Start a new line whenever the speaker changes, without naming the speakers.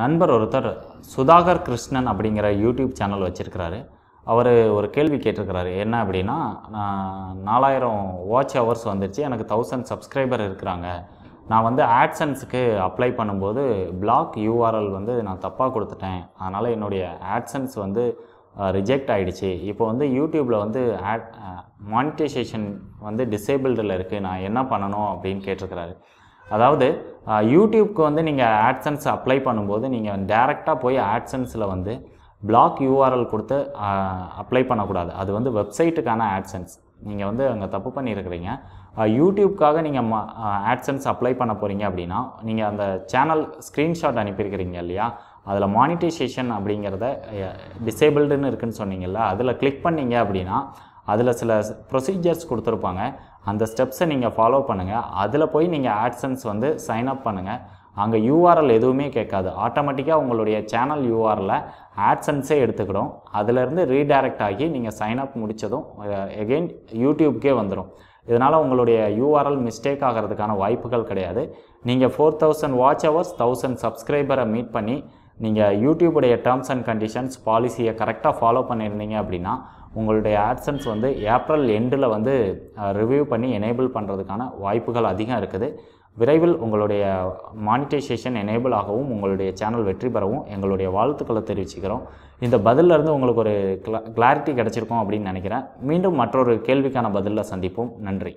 நண்பர் ஒருத்தர் சுதாகர் கிருஷ்ணன் அப்படிங்கிற யூடியூப் சேனல் வச்சுருக்கிறாரு. அவர் ஒரு கேள்வி கேட்டிருக்கிறாரு. என்ன அப்படின்னா நான் நாலாயிரம் வாட்ச் ஹவர்ஸ் வந்துருச்சு. எனக்கு தௌசண்ட் சப்ஸ்கிரைபர் இருக்கிறாங்க. நான் வந்து ஆட்சன்ஸுக்கு அப்ளை பண்ணும்போது பிளாக் யூஆர்எல் வந்து நான் தப்பாக கொடுத்துட்டேன். அதனால் என்னுடைய ஆட்சன்ஸ் வந்து ரிஜெக்ட் ஆகிடுச்சு இப்போ வந்து யூடியூப்பில் வந்து ஆட் மானிட்டைசேஷன் வந்து டிசேபிள்டில் இருக்குது நான் என்ன பண்ணணும்? அப்படின்னு கேட்டிருக்கிறாரு. அதாவது யூடியூப்க்கு வந்து நீங்கள் ஆட்சன்ஸ் அப்ளை பண்ணும்போது நீங்கள் டேரெக்டாக போய் ஆட்சன்ஸில் வந்து பிளாக் யூஆர்எல் கொடுத்து அப்ளை பண்ணக்கூடாது. அது வந்து வெப்சைட்டுக்கான ஆட்சன்ஸ் நீங்கள் வந்து அங்கே தப்பு பண்ணியிருக்கிறீங்க யூடியூப்காக நீங்கள் ஆட்சன்ஸ் அப்ளை பண்ண போகிறீங்க அப்படின்னா நீங்கள் அந்த சேனல் ஸ்க்ரீன்ஷாட் அனுப்பியிருக்கிறீங்க இல்லையா? அதில் மானிட்டைசேஷன் அப்படிங்கிறத டிசேபிள்டுன்னு இருக்குன்னு சொன்னீங்கல்ல அதில் கிளிக் பண்ணீங்க அப்படின்னா அதில் சில ப்ரொசீஜர்ஸ் கொடுத்துருப்பாங்க. அந்த ஸ்டெப்ஸை நீங்கள் ஃபாலோ பண்ணுங்கள் அதில் போய் நீங்கள் ஆட்சன்ஸ் வந்து சைன் அப் பண்ணுங்கள் அங்கே யூஆர்எல் எதுவுமே கேட்காது. ஆட்டோமேட்டிக்காக உங்களுடைய சேனல் யூஆரில் ஆட்சன்ஸே எடுத்துக்கிடும். அதிலேருந்து ரீடைரக்ட் ஆகி நீங்கள் சைன் அப் முடித்ததும் எகெயின் யூடியூப்கே வந்துடும் இதனால் உங்களுடைய யூஆர்எல் மிஸ்டேக் ஆகிறதுக்கான வாய்ப்புகள் கிடையாது. நீங்கள் four thousand watch hours thousand சப்ஸ்கிரைபரை meet பண்ணி நீங்கள் யூடியூபுடைய டேர்ம்ஸ் அண்ட் கண்டிஷன்ஸ் பாலிசியை கரெக்டாக ஃபாலோ பண்ணியிருந்தீங்க அப்படின்னா உங்களுடைய ஆட்சன்ஸ் வந்து ஏப்ரல் எண்டில் வந்து ரிவ்யூ பண்ணி எனேபிள் பண்ணுறதுக்கான வாய்ப்புகள் அதிகம் இருக்குது. விரைவில் உங்களுடைய மானிட்டைசேஷன் எனேபிள் ஆகவும் உங்களுடைய சேனல் வெற்றி பெறவும் எங்களுடைய வாழ்த்துக்களை தெரிவிச்சுக்கிறோம். இந்த பதிலிருந்து உங்களுக்கு ஒரு கிளாரிட்டி கிடச்சிருக்கும் அப்படின்னு நினைக்கிறேன். மீண்டும் மற்றொரு கேள்விக்கான பதிலில் சந்திப்போம். நன்றி.